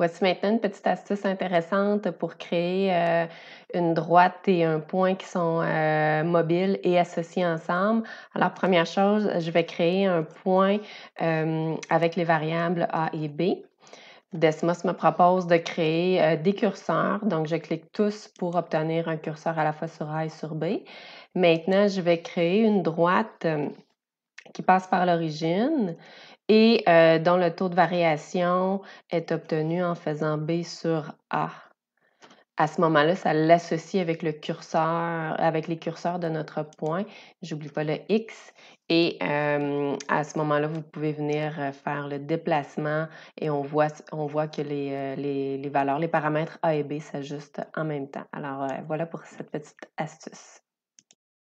Voici maintenant une petite astuce intéressante pour créer euh, une droite et un point qui sont euh, mobiles et associés ensemble? Alors, première chose, je vais créer un point euh, avec les variables A et B. Desmos me propose de créer des curseurs. Donc, je clique tous pour obtenir un curseur à la fois sur A et sur B. Maintenant, je vais créer une droite qui passe par l'origine et euh, dont le taux de variation est obtenu en faisant B sur A. À ce moment-là, ça l'associe avec le curseur, avec les curseurs de notre point. J'oublie pas le X. Et euh, à ce moment-là, vous pouvez venir euh, faire le déplacement et on voit, on voit que les, les valeurs, les paramètres A et B s'ajustent en même temps. Alors, voilà pour cette petite astuce.